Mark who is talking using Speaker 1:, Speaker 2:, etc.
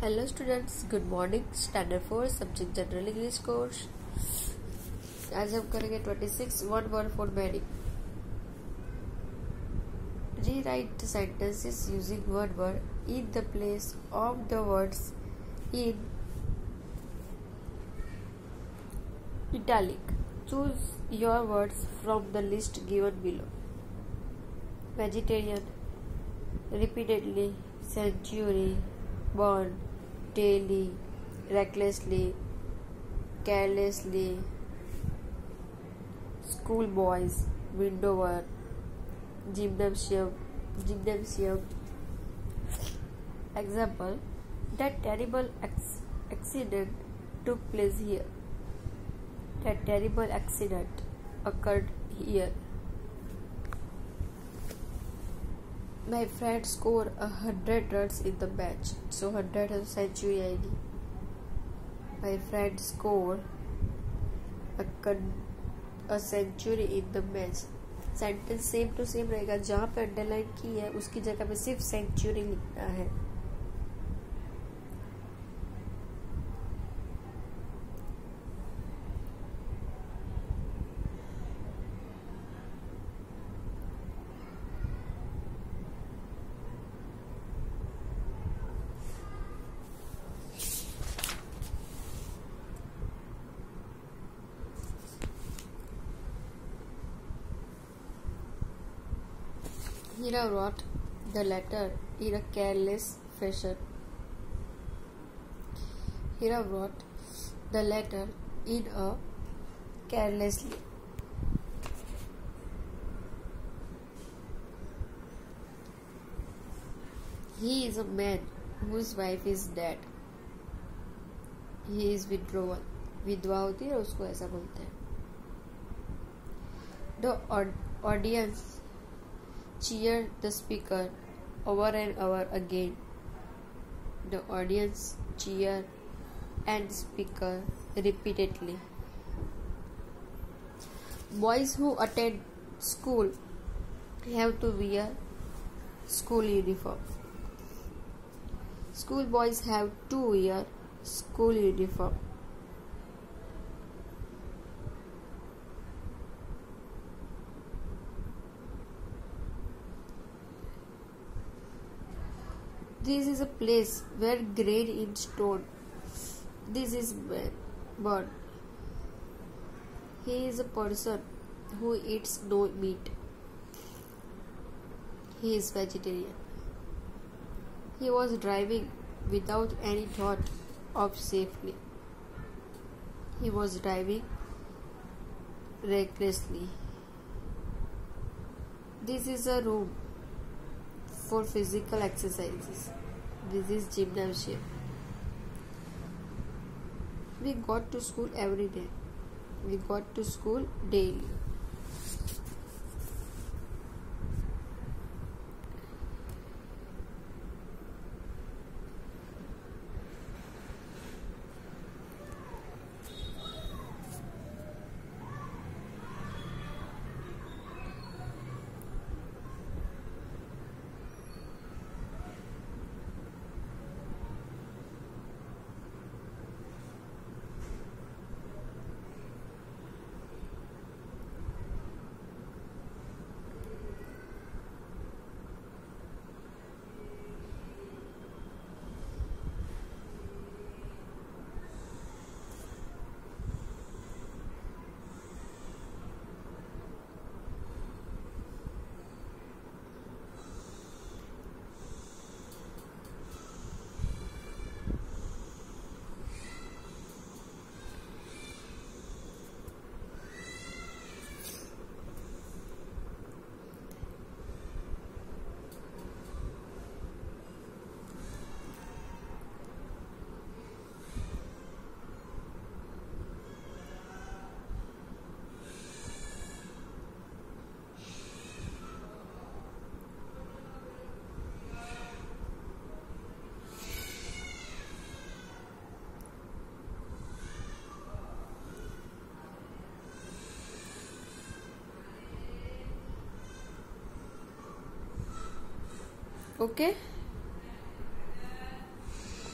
Speaker 1: Hello students, good morning. Standard 4 Subject General English course. आज हम करेंगे 26 one word for many. Rewrite the sentences using one word in the place of the words in italic. Choose your words from the list given below. Vegetarian, repeatedly, century, born, daily, recklessly, carelessly, schoolboys, windower, gymnasium, gymnasium. Example: That terrible accident took place here. That terrible accident occurred here. My friend scored a hundred runs in the match. So hundred है century आएगी. My friend scored a, con- a century in the match. Sentence same to same रहेगा जहाँ पे underline की है उसकी जगह पे सिर्फ़ सेंचुरी लिखना है Hira wrote the letter in a careless fashion. Hira wrote the letter in a carelessly. He is a man whose wife is dead. He is withdrawal. विधवा होती है उसको ऐसा बोलते हैं the audience cheered the speaker over and over again. The audience cheered and speaker repeatedly. Boys who attend school have to wear school uniform. School boys have to wear school uniform. This is a place where grain in stone. This is bird. He is a person who eats no meat. He is vegetarian. He was driving without any thought of safety. He was driving recklessly. This is a room for physical exercises. This is gymnasium. We got to school every day. We got to school daily. Okay